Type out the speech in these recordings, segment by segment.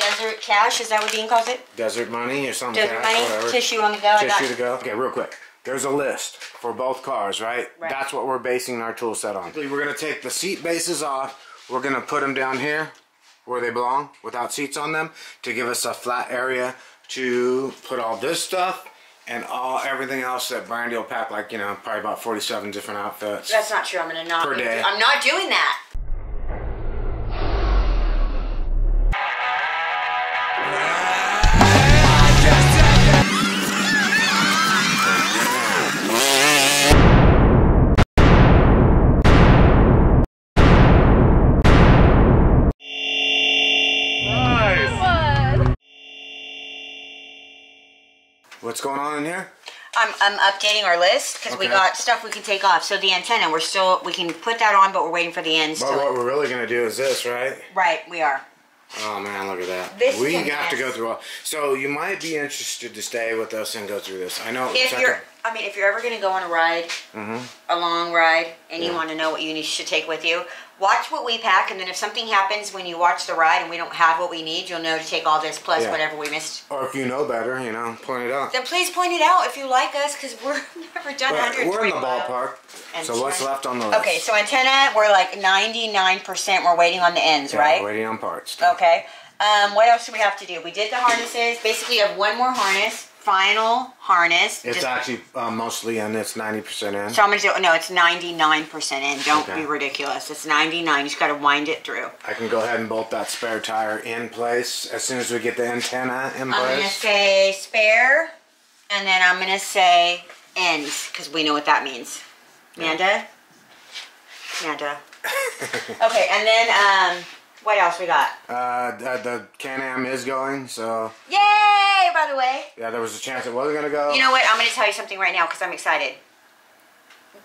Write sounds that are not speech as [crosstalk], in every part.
Desert cash, is that what Dean calls it? Desert money or something. Desert cash, money, whatever. tissue on the go. Tissue to go. Okay, real quick. There's a list for both cars, right? Right. That's what we're basing our tool set on. We're gonna take the seat bases off. We're gonna put them down here where they belong without seats on them to give us a flat area to put all this stuff and all everything else that Brandi will pack like, you know, probably about 47 different outfits. That's not true. I'm gonna not. Per be- day. I'm not doing that. What's going on in here? I'm, I'm updating our list because we got stuff we can take off. So the antenna, we're still we can put that on, but we're waiting for the ends. But to what we're really gonna do is this, right? Right, we are. Oh man, look at that. This we have to go through all. So you might be interested to stay with us and go through this. I know. If you're, I mean, if you're ever gonna go on a ride, mm-hmm. a long ride, and you want to know what you need, should take with you, watch what we pack, and then if something happens when you watch the ride and we don't have what we need, you'll know to take all this plus Yeah. whatever we missed. or if you know better, you know, point it out. Then please point it out if you like us, because we're [laughs] never done But we're in the ballpark. And So what's left on the list? Okay, so antenna, we're like 99%. We're waiting on the ends, Yeah, right? Waiting on parts. still. Okay. Um, what else do we have to do? We did the harnesses. Basically, you have one more harness. Final harness. It's Just- actually uh, mostly in. It's ninety percent in. so I'm gonna do. No, it's 99% in. Don't Okay. be ridiculous. It's 99. You just gotta wind it through. I can go ahead and bolt that spare tire in place as soon as we get the antenna in I'm gonna place. say spare, and then I'm gonna say ends because we know what that means. Amanda. Amanda. [laughs] okay, and then um, what else we got? Uh, the, the Can-Am is going, so Yay! By the way. yeah, there was a chance it wasn't gonna go. You know what? I'm going to tell you something right now because I'm excited.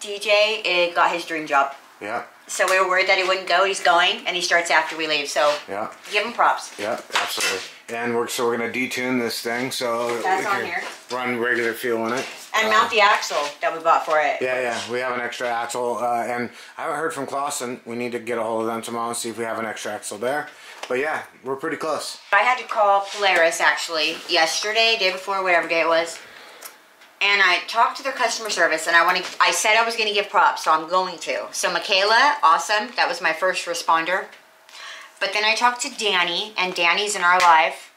DJ uh, got his dream job. Yeah, So we were worried that he wouldn't go. He's going, and he starts after we leave. So yeah, give him props. yeah, absolutely. And we're so we're gonna detune this thing so That's we on can here. run regular fuel in it. And mount the axle that we bought for it. Yeah, yeah, we have an extra axle, uh, and I haven't heard from Clausen. We need to get a hold of them tomorrow and see if we have an extra axle there. But yeah, we're pretty close. I had to call Polaris actually yesterday, day before, whatever day it was. And I talked to their customer service, and I want to. I said I was going to give props, so I'm going to. So Michaela, awesome. That was my first responder. But then I talked to Danny, and Danny's in our life.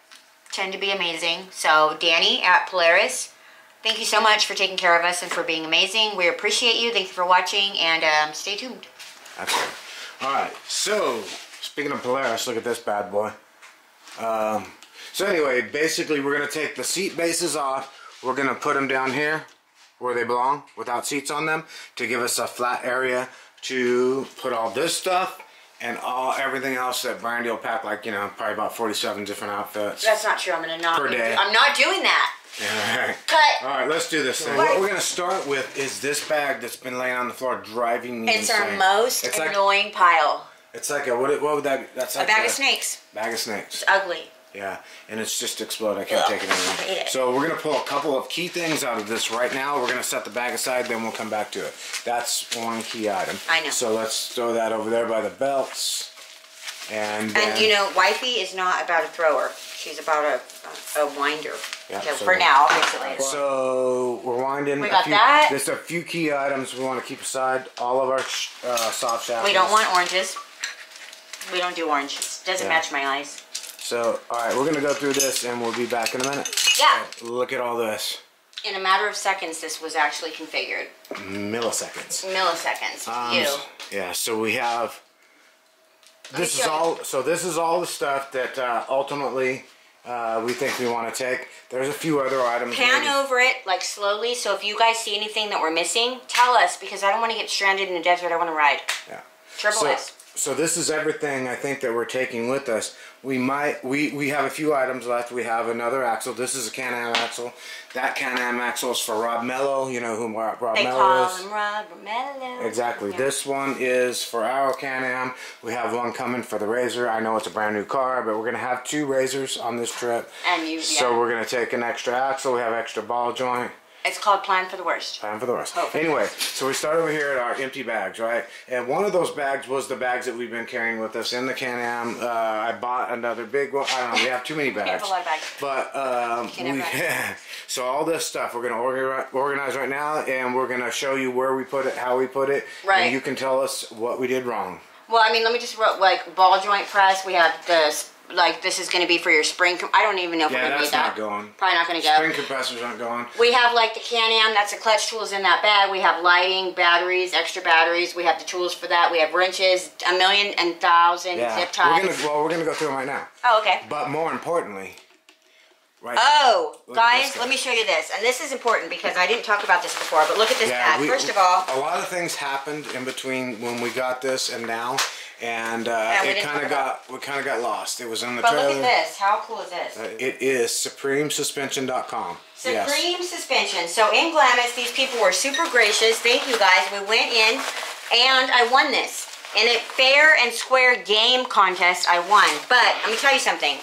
Tend to be amazing. So Danny at Polaris, thank you so much for taking care of us and for being amazing. We appreciate you. Thank you for watching, and um, stay tuned. Absolutely. All right. So speaking of Polaris, look at this bad boy. Um, so anyway, basically, we're gonna take the seat bases off. We're gonna put them down here where they belong, without seats on them, to give us a flat area to put all this stuff and all everything else that Brandi will pack, like you know, probably about 47 different outfits. That's not true. I'm gonna not. Per day. I'm not doing that. All right. Cut. All right, let's do this thing. What we're gonna start with is this bag that's been laying on the floor, driving me It's our most It's like annoying pile. it's like a what? What would that? Be? That's A like bag of snakes. Bag of snakes. It's ugly. Yeah, and it's just exploded. I can't Ugh, take it anymore. it. So we're gonna pull a couple of key things out of this right now. We're gonna set the bag aside, then we'll come back to it. That's one key item. I know. So let's throw that over there by the belts. And then, And you know, wifey is not about a thrower. She's about a a, a winder. Yeah, so so- for now, I'll fix it later. So we're winding. We a got few, that. There's a few key items we want to keep aside. All of our uh, soft shackles. We don't want oranges. We don't do oranges. Doesn't Yeah. match my eyes. So all right, we're gonna go through this, and we'll be back in a minute. Yeah. Look at all this. In a matter of seconds, this was actually configured. Milliseconds. Milliseconds. Um, you. Yeah, so we have. This is all. So this is all the stuff that uh, ultimately uh, we think we want to take. There's a few other items. Pan maybe. over it like slowly. So if you guys see anything that we're missing, tell us because I don't want to get stranded in the desert. I want to ride. Yeah. Triple So, S. so this is everything I think that we're taking with us. We might we we have a few items left. We have another axle. This is a Can-Am axle. That Can-Am axle is for Rob Mello. You know who Rob, Rob They Mello call him Robert Mello. Exactly. Yeah. This one is for our Can-Am. We have one coming for the RZR. I know it's a brand new car, but we're going to have two RZRs on this trip. And you, So we're going to take an extra axle. We have extra ball joint. It's called Plan for the Worst. Plan for the Worst. Anyway, so we start over here at our empty bags, right? And one of those bags was the bags that we've been carrying with us in the Can-Am. Uh, I bought another big one. I don't know. We have too many bags. have a lot of bags. But um, we, [laughs] so all this stuff we're gonna organize, organize right now, and we're gonna show you where we put it, how we put it, Right. and you can tell us what we did wrong. Well, I mean, let me just like ball joint press. We have this like this is going to be for your spring. Com- I don't even know if Yeah, we're going to that's need that. not going. Probably not going to go. Spring compressors aren't going. We have like the Can-Am, that's the clutch tools in that bag. We have lighting, batteries, extra batteries. We have the tools for that. We have wrenches, a million and thousand Yeah, zip we're ties. gonna well, we're gonna go through them right now. Oh, okay. But more importantly, right? Oh, guys, let me show you this. And this is important because I didn't talk about this before, but look at this bag. we- First of all, a lot of things happened in between when we got this and now, and uh, Yeah, it kind of got we kind of got lost. It was in the but trailer. look at this. How cool is this? Uh, It is supremesuspension.com. Yes. Supreme Suspension. So in Glamis, these people were super gracious. Thank you guys. We went in and I won this. In a fair and square game contest, I won. But let me tell you something.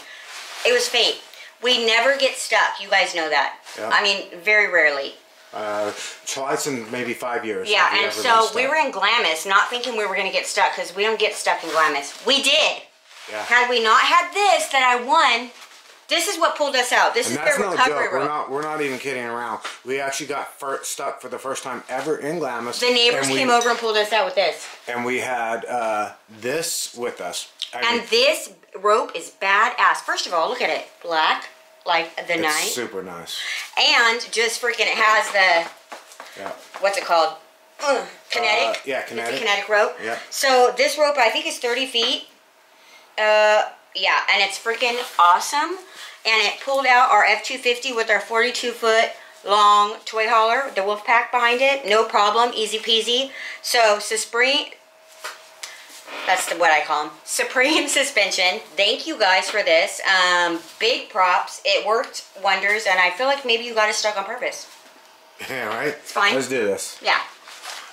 It was fate. We never get stuck. You guys know that. Yeah. I mean, very rarely. Uh, twice in maybe five years. Yeah, and so we were in Glamis, not thinking we were going to get stuck because we don't get stuck in Glamis. We did. Yeah. Had we not had this that I won, this is what pulled us out. This And is that's their no recovery joke. We're rope. not. We're not even kidding around. We actually got stuck for the first time ever in Glamis. the neighbors we, came over and pulled us out with this. and we had uh, this with us. I mean, And this rope is badass. First of all, look at it. Black, like the it's night. super nice. And just freaking, it has the, Yeah. what's it called? Ugh, kinetic. Uh, yeah, kinetic. kinetic rope. Yeah. So this rope, I think is 30 feet. Uh, yeah, and it's freaking awesome. And it pulled out our F-250 with our 42 foot long toy hauler, the wolf pack behind it. No problem, easy peasy. So, Supreme, that's the, what I call them. [laughs] Supreme Suspension. Thank you guys for this. Um, big props. It worked wonders, and I feel like maybe you got it stuck on purpose. [laughs] Yeah, right? It's fine. Let's do this. Yeah.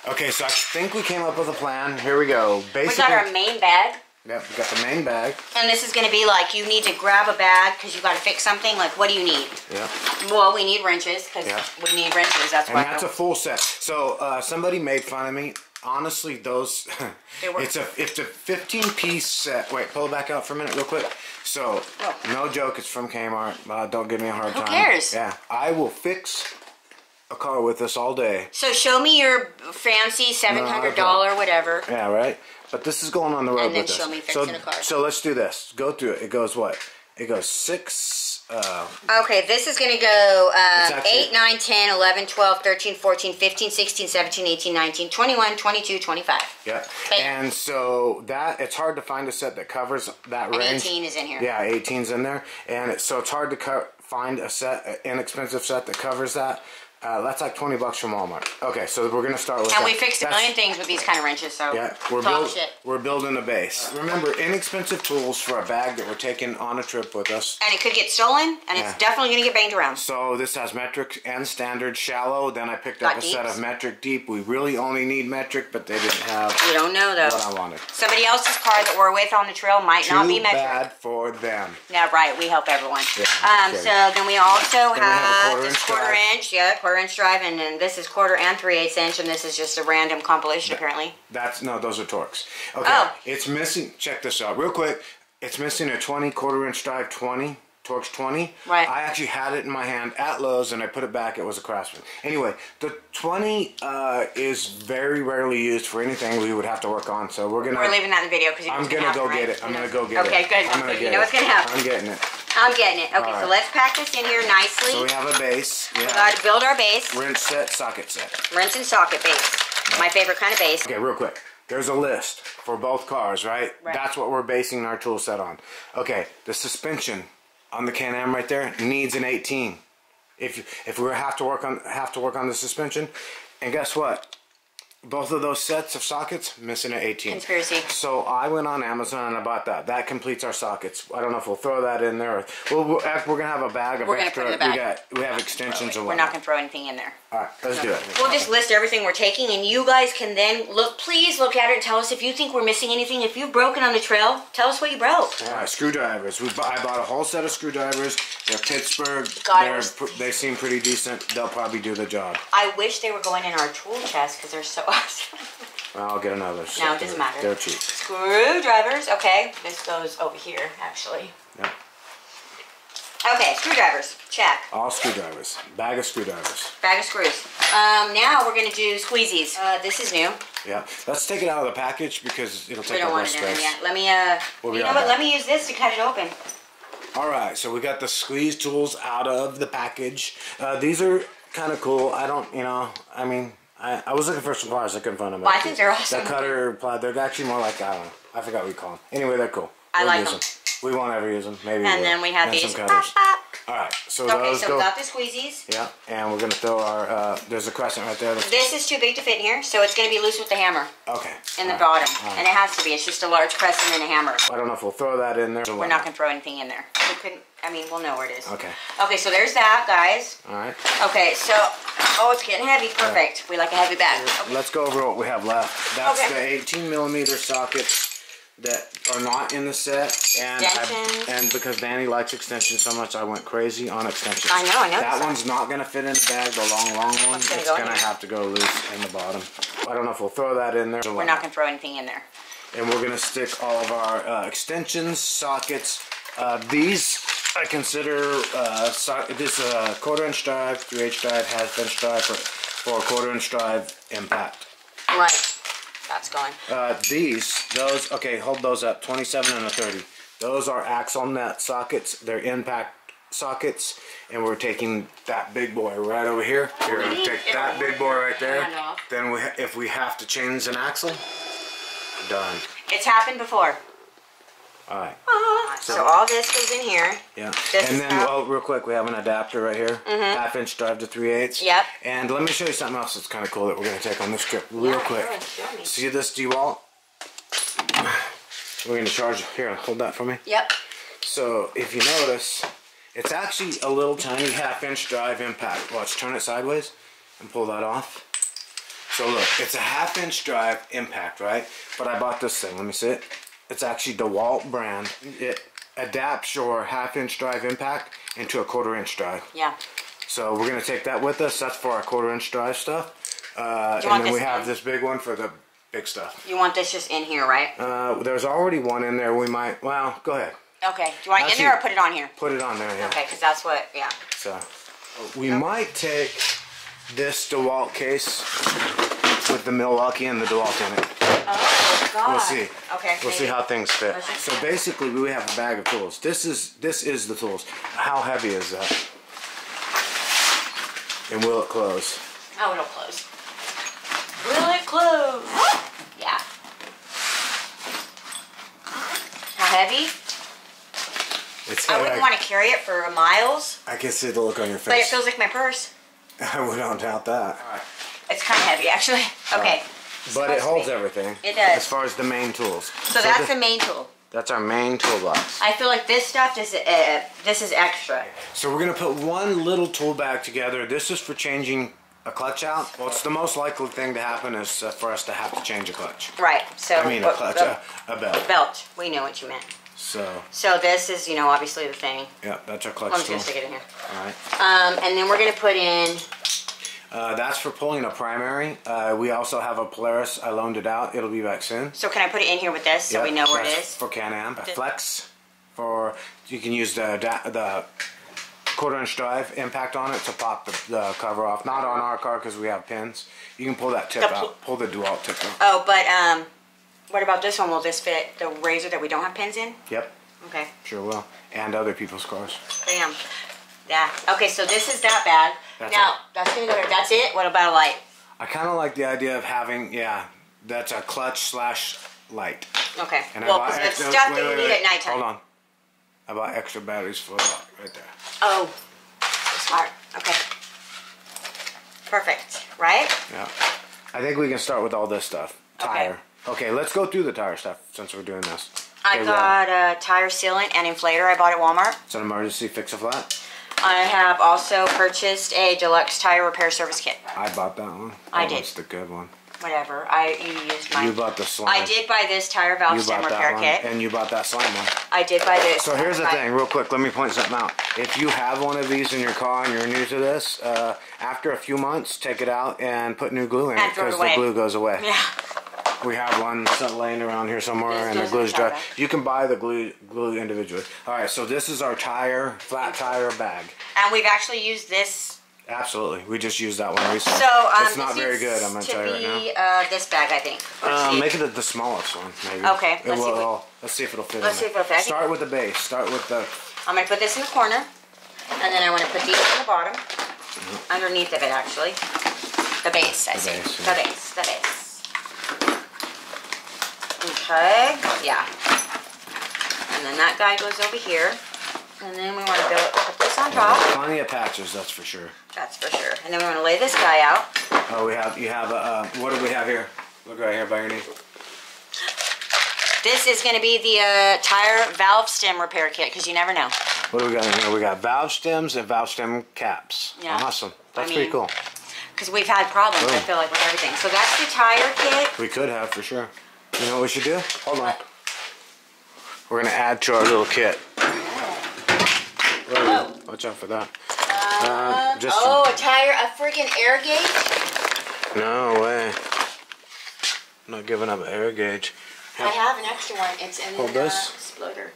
Okay, so I think we came up with a plan. Here we go. Basically, we got our main bag. Yep, we got the main bag. And this is going to be like you need to grab a bag because you got to fix something. Like, what do you need? Yep. Well, we need wrenches because Yeah. we need wrenches. That's And why. that's a full set. So uh, somebody made fun of me. Honestly, those it's a it's a 15 piece set. Wait, pull it back out for a minute, real quick. So Oh. no joke, it's from Kmart. Uh, don't give me a hard Who time. cares? Yeah, I will fix a car with this all day. so show me your fancy seven hundred dollar whatever. Yeah, right. But this is going on the road And then with us. show me so, fixing a car. so let's do this. Go through it. It goes what? It goes six. Uh, Okay, this is going to go um, actually- 8, 9, 10, 11, 12, 13, 14, 15, 16, 17, 18, 19, 21, 22, 25. yeah. And so that it's hard to find a set that covers that range. 18 is in here. Yeah, 18's in there, and it, so it's hard to find a set, an inexpensive set that covers that. Uh, that's like 20 bucks from Walmart. Okay, so we're gonna start with. And that. we fixed a That's- million things with these kind of wrenches, so Yeah, we're, build, shit. we're building a base. Remember, inexpensive tools for a bag that we're taking on a trip with us. And it could get stolen, and Yeah. it's definitely going to get banged around. So this has metric and standard shallow. Then I picked up Got a set of metric deep. We really only need metric, but they didn't have We don't know, though. what I wanted. Somebody else's car that we're with on the trail might not be Too metric. bad for them. Yeah, right. We help everyone. Yeah, um, so then we also we have a have quarter this inch quarter drive. inch, yeah, quarter inch drive, and then this is quarter and three eighths inch, and this is just a random compilation apparently. That's no, those are Torx. Okay, Oh. it's missing. Check this out real quick. It's missing a 20 quarter inch drive 20 Torx 20. Right. I actually had it in my hand at Lowe's and I put it back. It was a Craftsman. Anyway, the 20 uh, is very rarely used for anything we would have to work on. So we're gonna. We're leaving that in the video because I'm gonna go get it. I'm gonna go get it. Okay, good. I'm gonna get you know it. what's gonna happen. I'm getting it. I'm getting it. Okay, so let's pack this in here nicely. So we have a base. We we got to build our base. Rinse set, socket set. Rinse and socket base. My favorite kind of base. Okay, real quick. There's a list for both cars, right? Right. That's what we're basing our tool set on. Okay, the suspension on the Can-Am right there needs an 18. If if we have to work on have to work on the suspension, and guess what? Both of those sets of sockets missing an 18. Conspiracy. So I went on Amazon and I bought that. That completes our sockets. I don't know if we'll throw that in there. Or, well, we're, eh, we're gonna have a bag of We're gonna extra. put it in the We bag. got we have extensions We're not gonna throw anything in there. All right, let's do it. We'll just list everything we're taking, and you guys can then look. Please look at it and tell us if you think we're missing anything. If you've broken on the trail, tell us what you broke. All right, screwdrivers. We I bought a whole set of screwdrivers. They're Pittsburgh. They're, they seem pretty decent. They'll probably do the job. I wish they were going in our tool chest because they're so awesome. I'll get another. No, it doesn't matter. They're cheap. Screwdrivers. Okay, this goes over here actually. Yeah. Okay, screwdrivers. Check. All screwdrivers. Bag of screwdrivers. Bag of screws. Um, now we're gonna do squeezies. Uh, this is new. Yeah. Let's take it out of the package because it'll take don't up want less space. yet. Let me. Uh, We'll you know what? Let me use this to cut it open. All right, so we got the squeeze tools out of the package. Uh, these are kind of cool. I don't, you know, I mean, I, I was looking for some pliers. I couldn't find them. Well, I think they're awesome. The cutter ply, they're actually more like, I don't know. I forgot what you call them. Anyway, they're cool. I We'll like use them. We won't ever use them. Maybe And then we have And these. some Pop, cutters. pop. All right, so Okay, those so go. we got the squeezies. Yeah, and we're gonna throw our. Uh, there's a crescent right there. This is too big to fit in here, so it's gonna be loose with the hammer Okay. in the all bottom, right. and it has to be. It's just a large crescent and a hammer. I don't know if we'll throw that in there. We're not gonna throw anything in there. We couldn't. I mean, we'll know where it is. Okay. Okay, so there's that, guys. All right. Okay, so oh, it's getting heavy. Perfect. We like a heavy bag. Okay. Let's go over what we have left. That's Okay. the 18 millimeter sockets that are not in the set, and I, and because Danny likes extensions so much, I went crazy on extensions. I know, I know That one's not gonna fit in the bag. The long, long one. Gonna it's go gonna have to go loose in the bottom. I don't know if we'll throw that in there. We're not gonna throw anything in there. and we're gonna stick all of our uh, extensions, sockets. Uh, these I consider uh, so- this uh, quarter inch drive, three H drive, half inch drive for, for a quarter inch drive impact. Right. That's going. Uh, these, those, okay, hold those up. 27 and a 30. Those are axle nut sockets. They're impact sockets, and we're taking that big boy right over here. We're gonna take that big boy right there. Then we, if we have to change an axle, done. It's happened before. All right. So, all this goes in here. Yeah. This and then, how- well, real quick, we have an adapter right here. Mm-hmm. Half inch drive to 3 eighths. Yep. And let me show you something else that's kind of cool that we're going to take on this trip real Yeah, quick. sure. See this DeWalt? We're going to charge. Here, hold that for me. Yep. So if you notice, it's actually a little tiny half inch drive impact. Watch, turn it sideways and pull that off. So look, it's a half inch drive impact, right? But I bought this thing, let me see it. It's actually DeWalt brand. It adapts your half inch drive impact into a quarter inch drive. Yeah. So we're gonna take that with us. That's for our quarter inch drive stuff. Uh, and then we have in? this big one for the big stuff. You want this just in here, right? Uh, there's already one in there. We might, well, go ahead. Okay. Do you want it in there or put it on here? Put it on there, yeah. Okay, because that's what. Yeah. So we might take this DeWalt case with the Milwaukee and the DeWalt in it. Oh God. We'll see. Okay. We'll see how things fit. So see. basically, we have a bag of tools. This is this is the tools. How heavy is that? And will it close? Oh, it'll close. Will it close? [gasps] yeah. How heavy? It's I wouldn't like- want to carry it for miles, I can see the look on your face. but it feels like my purse. [laughs] I would not doubt that. It's kind of heavy, actually. Okay. But it holds everything. It does. As far as the main tools. So that's the, the main tool. that's our main toolbox. I feel like this stuff is uh, this is extra. So we're gonna put one little tool bag together. This is for changing a clutch out. Well, it's the most likely thing to happen is uh, for us to have to change a clutch. Right. So I mean, a clutch, a, a belt. belt. We know what you meant. So, So this is, you know, obviously the thing. yeah, that's our clutch I'm just gonna stick it in here. All right. Um, and then we're gonna put in. Uh, that's for pulling a primary. Uh, we also have a Polaris. I loaned it out. It'll be back soon. So can I put it in here with this so we know where it is? For Can-Am. A Flex. For, you can use the, the quarter inch drive impact on it to pop the, the cover off. Not on our car because we have pins. You can pull that tip The out. Pull the dual tip out. Oh, but um, what about this one? Will this fit the RZR that we don't have pins in? Yep. Okay. Sure will. And other people's cars. Bam. Yeah. Okay, so this is that bag. That's now it. that's gonna go there. That's it. What about a light? I kind of like the idea of having, yeah, that's a clutch slash light. Okay. And well, I bought 'cause it's stuff wait, that you need at nighttime. Hold on. I bought extra batteries for light right there. Oh, smart. Okay. Perfect. Right? Yeah. I think we can start with all this stuff. Tire. Okay, let's go through the tire stuff since we're doing this. I Okay, got a tire sealant and inflator I bought at Walmart. It's an emergency fix a flat. I have also purchased a deluxe tire repair service kit. I bought that one. I That did. one's the good one. Whatever. I you used mine. You bought the slime. I did buy this tire valve You stem repair one, kit. and you bought that slime one. I did buy this. So here's the thing, real quick. Let me point something out. If you have one of these in your car and you're new to this, uh, after a few months, take it out and put new glue in And it because the glue goes away. Yeah. We have one laying around here somewhere, and the glue's dry. You can buy the glue glue individually. All right, so this is our tire, flat tire bag. And we've actually used this. Absolutely, we just used that one recently. So um, it's not very good. I'm gonna to tell you right now. be uh, this bag, I think. Uh, make it the, the smallest one, maybe. Okay, It let's see will- if we- let's see if it'll fit. Let's in see if it'll fit. Start with the base. Start with the. I'm gonna put this in the corner, and then I want to put these on the bottom, underneath of it actually. The base, I The see. base, The base, the base. Okay, yeah. And then that guy goes over here, and then we want to build put this on top. Plenty of patches, that's for sure. That's for sure. And then we want to lay this guy out. Oh, we have. You have a. Uh, what do we have here? Look right here by your knee. This is going to be the uh, tire valve stem repair kit because you never know. What do we got in here? We got valve stems and valve stem caps. Yeah. Awesome. That's I pretty cool. Because we've had problems, I feel like, with everything. So that's the tire kit. We could have for sure. You know what we should do? Hold on. We're gonna add to our little kit. Oh. Watch out for that. Uh, just Oh, a tire, a freaking air gauge? no way. I'm not giving up an air gauge. I have an extra one. It's in Hold the this. exploder.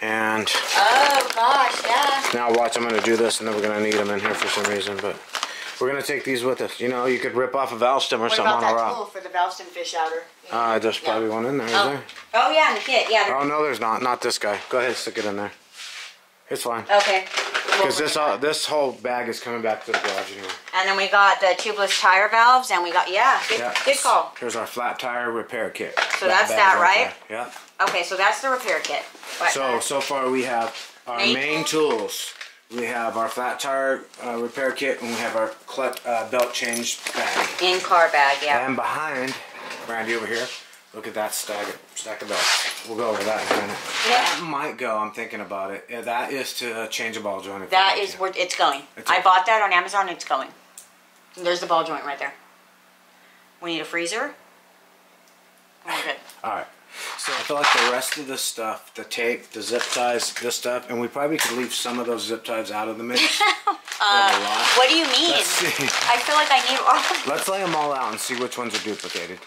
And Oh, gosh, yeah. now watch. I'm gonna do this, and then we're gonna need them in here for some reason. But we're gonna take these with us. You know, you could rip off a valve stem or What something on a that rock. tool for the valve stem fish outer? Uh, there's probably one in there, is Oh. there? Oh, yeah, in the kit. Yeah. Oh no, there's not. Not this guy. Go ahead, stick it in there. It's fine. Okay. Because this all, this whole bag is coming back to the garage anyway. And then we got the tubeless tire valves, and we got, yeah, good, Yeah. good call. Here's our flat tire repair kit. So that's that, right? there. Yeah. Okay, so that's the repair kit. But, So so far we have our Main main, tools. We have our flat tire uh, repair kit, and we have our clutch, uh, belt change bag. in car bag, yeah. And behind, Randy over here, look at that stack of, stack of belts. We'll go over that in a minute. Yeah. That might go. I'm thinking about it. Yeah, that is to change a ball joint. if That is where it's going. It's I bought that on Amazon. It's going. There's the ball joint right there. We need a freezer. All right. So I feel like the rest of the stuff, the tape, the zip ties, this stuff, and we probably could leave some of those zip ties out of the mix. [laughs] uh, What do you mean? I feel like I need all of them. Let's lay them all out and see which ones are duplicated.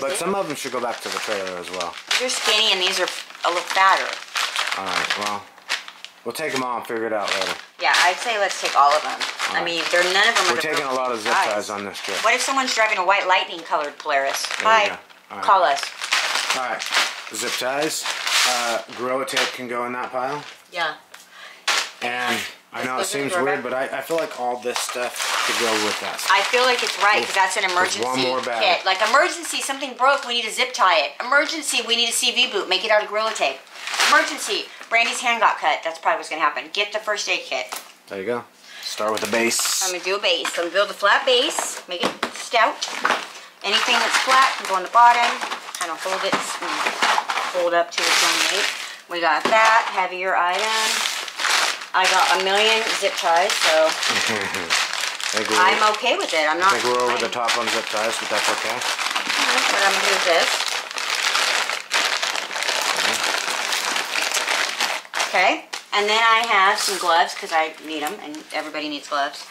But it- some of them should go back to the trailer as well. These are skinny and these are a little fatter. All right. Well, we'll take them all and figure it out later. Yeah, I'd say let's take all of them. I Alright. mean, they're none of them are We're taking a lot of zip size. ties on this trip. What if someone's driving a white lightning colored Polaris? There Hi. Alright. Call us. All right. Zip ties. Uh, Gorilla tape can go in that pile. Yeah. And I know it This goes in seems weird, but I, I feel like all this stuff could go with that. I feel like it's right because that's an emergency one more bag. kit. Like emergency, something broke, we need to zip tie it. Emergency, we need a CV boot, make it out of gorilla tape. Emergency, Brandi's hand got cut. That's probably what's gonna happen. Get the first aid kit. There you go. Start with the base. I'm gonna do a base. I'm gonna build a flat base, make it stout. Anything that's flat can go on the bottom. Kind of hold it, and hold up to its own weight. We got that heavier item. I got a million zip ties, so [laughs] I think we're, I'm okay with it. I'm not. I think we're over the top on zip ties, but that's okay. Mm-hmm, what I'm gonna do this. Okay, and then I have some gloves because I need them, and everybody needs gloves.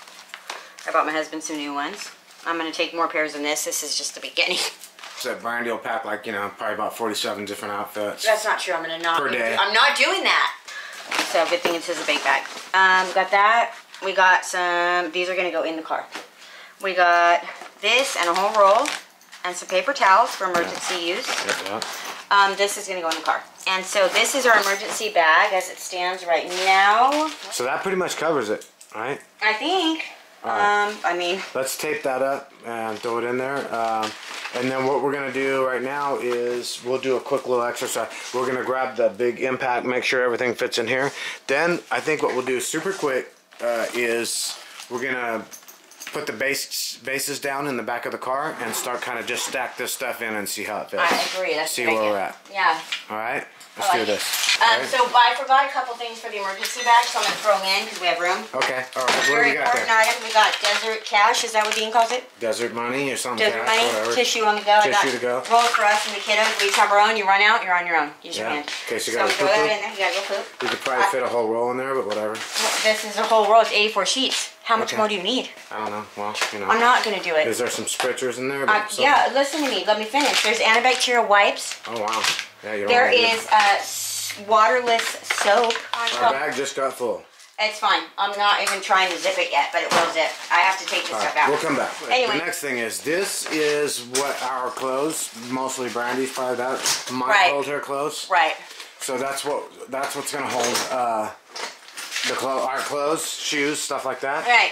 I bought my husband some new ones. I'm gonna take more pairs than this. This is just the beginning. [laughs] So Brandi will pack like, you know, probably about 47 different outfits. That's not true. I'm gonna not. Per day. I'm not doing that. So good thing it says a big bag. Um, got that. We got some. These are gonna go in the car. We got this and a whole roll, and some paper towels for emergency use. Yep, yep. Um, this is gonna go in the car. And so this is our emergency bag as it stands right now. So that pretty much covers it, right? I think. Alright. Um, I mean, Let's tape that up and throw it in there. Um, and then what we're gonna do right now is we'll do a quick little exercise. We're gonna grab the big impact, make sure everything fits in here. Then I think what we'll do super quick uh, is we're gonna put the base bases down in the back of the car and start kind of just stack this stuff in and see how it fits. I agree. That's See where we're at. Yeah. All right, let's do this. Um, so I forgot a couple things for the emergency bag, so I'm gonna throw them in because we have room. okay, all right. What do Very we got important there? item. We got desert cash. Is that what Dean calls it? Desert money or something? Desert cash, money, whatever. tissue on the go. I got Tissue to go. Rolls for us and the kiddos. We each have our own. You run out, you're on your own. Use your hand. Okay, so you gotta we throw that in there. You gotta go poop. We could probably fit a whole roll in there, but whatever. This is a whole roll. It's 84 sheets. How much Okay. more do you need? I don't know. Well, you know. I'm not gonna do it. Is there some spritzers in there? Uh, yeah, listen to me. Let me finish. There's antibacterial wipes. Oh wow. Yeah, you don't There is uh, waterless soap. Our bag just got full. It's fine. I'm not even trying to zip it yet, but it will zip. I have to take this All stuff right, out. we'll come back. Anyway. The next thing is this is what our clothes, mostly Brandi's probably that might Right. hold her clothes. Right. So that's what that's what's gonna hold uh, the clo- our clothes, shoes, stuff like that. Right.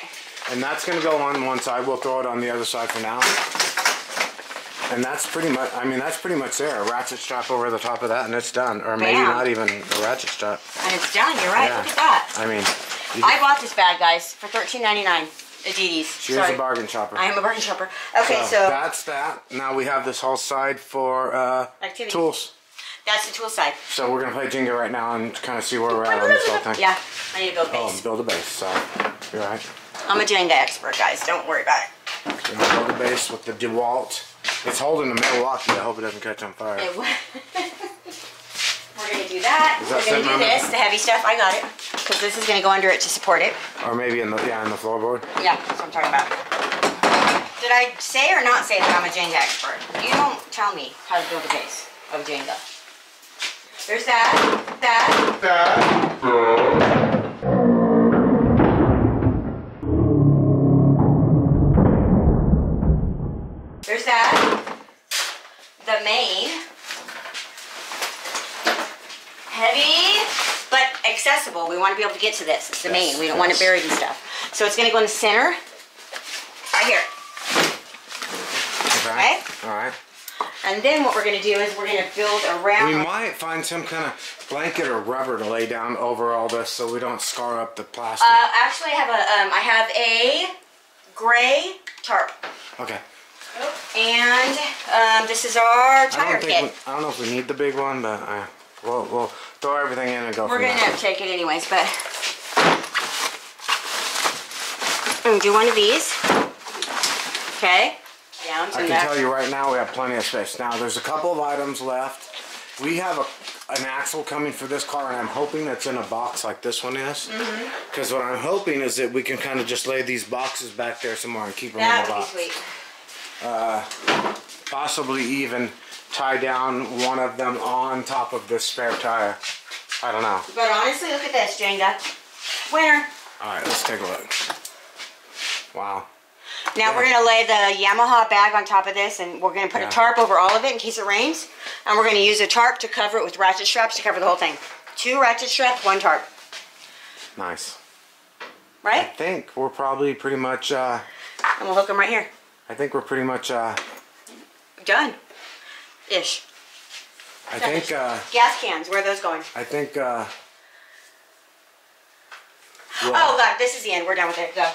And that's gonna go on one side. We'll throw it on the other side for now. And that's pretty much. I mean, that's pretty much there. A ratchet strap over the top of that, and it's done. Or maybe Bam. not even a ratchet strap. And it's done. You're right. Yeah. Look at that. I mean, I bought this bag, guys, for $13.99. Adidas. she is Sorry. a bargain shopper. I am a bargain shopper. Okay, so, that's that. Now we have this whole side for uh, Activity. tools. that's the tool side. So we're gonna play Jenga right now and kind of see where we're at on this whole thing. Yeah, I need to build a base. Oh, build a base. So you're right. I'm a Jenga expert, guys. Don't worry about it. We're gonna build a base with the DeWalt. It's holding the Milwaukee. I hope it doesn't catch on fire. It wa- [laughs] We're gonna do that. Is that We're gonna do this, it? the heavy stuff. I got it. Because this is gonna go under it to support it. Or maybe in the yeah in the floorboard. Yeah, that's what I'm talking about. Did I say or not say that I'm a Jenga expert? You don't tell me how to build a base of Jenga. There's that, that. There's accessible. We want to be able to get to this. It's the Yes, main. We don't want it yes. buried and stuff. So it's going to go in the center. Right here. Okay. Okay. All right. And then what we're going to do is we're going to build around. We might find some kind of blanket or rubber to lay down over all this so we don't scar up the plastic. Uh, actually, I have a um, I have a gray tarp, okay. and um, this is our I tire don't kit. we, I don't know if we need the big one, but uh, we'll we'll throw everything in and go We're gonna there. take it anyways, but Mm, do one of these. Okay, down I can that. tell you right now we have plenty of space. Now there's a couple of items left. We have a, an axle coming for this car and I'm hoping that's in a box like this one is. Mm-hmm. Because what I'm hoping is that we can kind of just lay these boxes back there somewhere and keep them That in the box. be sweet. Possibly even tie down one of them on top of this spare tire. I don't know. But honestly, look at this, Jenga. Winner. Alright, let's take a look. Wow. Now we're gonna lay the Yamaha bag on top of this, and we're gonna put Yeah. a tarp over all of it in case it rains. And we're gonna use a tarp to cover it with ratchet straps to cover the whole thing. Two ratchet straps, one tarp. Nice. Right? I think we're probably pretty much, uh, And we'll hook them right here. I think we're pretty much, uh, Done. Ish. I think, uh, Gas cans, where are those going? I think, uh, Oh god, this is the end. We're done with it. Go.